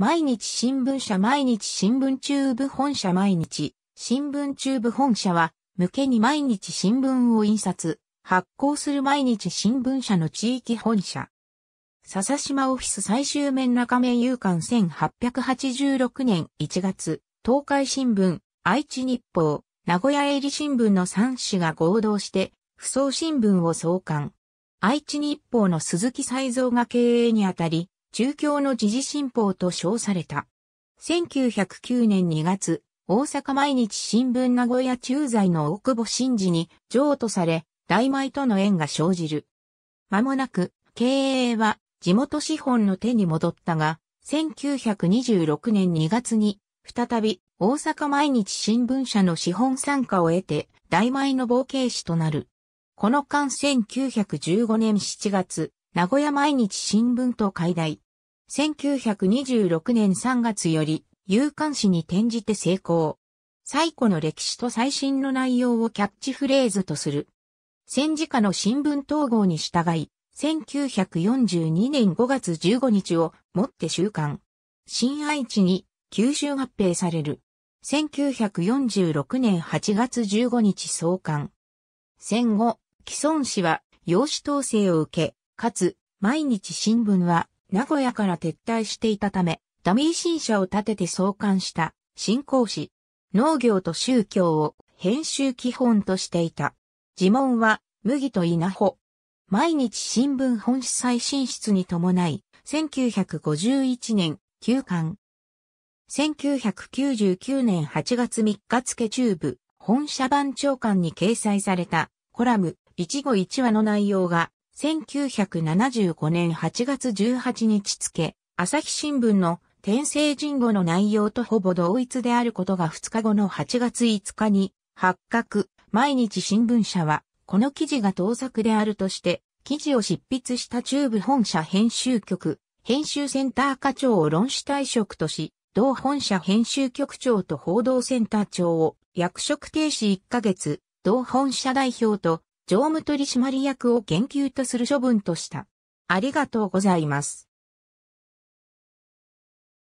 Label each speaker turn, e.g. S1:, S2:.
S1: 毎日新聞社毎日新聞中部本社毎日新聞中部本社は、向けに毎日新聞を印刷、発行する毎日新聞社の地域本社。笹島オフィス最終面中面夕刊1886年1月、東海新聞、愛知日報、名古屋営利新聞の3紙が合同して、不送新聞を創刊。愛知日報の鈴木才蔵が経営にあたり、中京の時事新報と称された。1909年2月、大阪毎日新聞名古屋駐在の大久保真治に譲渡され、大米との縁が生じる。間もなく、経営は地元資本の手に戻ったが、1926年2月に、再び大阪毎日新聞社の資本参加を得て、大米の冒険士となる。この間1915年7月、名古屋毎日新聞と改大。1926年3月より、有刊誌に転じて成功。最古の歴史と最新の内容をキャッチフレーズとする。戦時下の新聞統合に従い、1942年5月15日をもって週刊。新愛知に九州合併される。1946年8月15日創刊。戦後、既存氏は養子統制を受け、かつ、毎日新聞は名古屋から撤退していたため、ダミー新社を立てて創刊した新講師。農業と宗教を編集基本としていた。自問は麦と稲穂。毎日新聞本誌再進出に伴い、1951年休刊。1999年8月3日付中部本社版長官に掲載されたコラム一語一話の内容が1975年8月18日付朝日新聞の天聖人語の内容とほぼ同一であることが2日後の8月5日に発覚、毎日新聞社はこの記事が盗作であるとして記事を執筆した中部本社編集局、編集センター課長を論主退職とし、同本社編集局長と報道センター長を役職停止1ヶ月、同本社代表と常務取締役を減給とする処分とした。ありがとうございます。